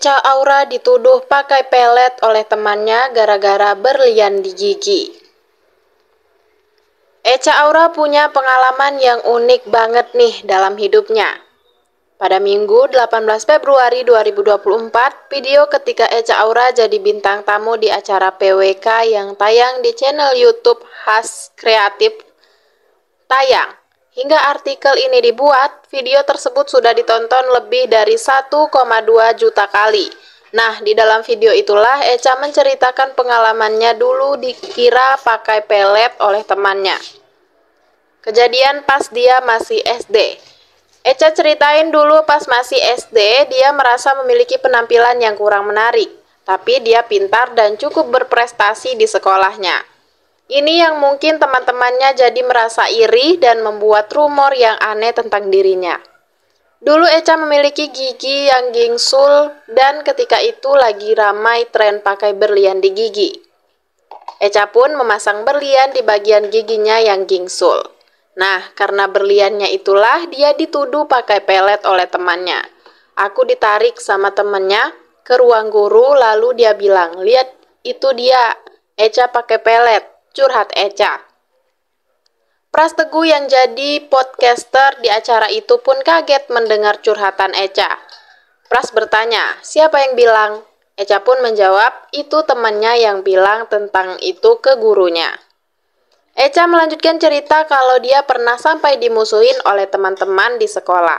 Echa Aura dituduh pakai pelet oleh temannya gara-gara berlian di gigi. Echa Aura punya pengalaman yang unik banget nih dalam hidupnya. Pada Minggu 18 Februari 2024, video ketika Echa Aura jadi bintang tamu di acara PWK yang tayang di channel YouTube khas kreatif tayang. Hingga artikel ini dibuat, video tersebut sudah ditonton lebih dari 1,2 juta kali. Nah, di dalam video itulah Echa menceritakan pengalamannya dulu dikira pakai pelet oleh temannya. Kejadian pas dia masih SD. Eca ceritain dulu pas masih SD, dia merasa memiliki penampilan yang kurang menarik, tapi dia pintar dan cukup berprestasi di sekolahnya. Ini yang mungkin teman-temannya jadi merasa iri dan membuat rumor yang aneh tentang dirinya. Dulu Eca memiliki gigi yang gingsul dan ketika itu lagi ramai tren pakai berlian di gigi. Eca pun memasang berlian di bagian giginya yang gingsul. Nah, karena berliannya itulah dia dituduh pakai pelet oleh temannya. Aku ditarik sama temannya ke ruang guru lalu dia bilang, lihat itu dia, Eca pakai pelet, curhat Eca. Pras Teguh yang jadi podcaster di acara itu pun kaget mendengar curhatan Eca. Pras bertanya, siapa yang bilang? Eca pun menjawab, itu temannya yang bilang tentang itu ke gurunya. Echa melanjutkan cerita kalau dia pernah sampai dimusuhin oleh teman-teman di sekolah.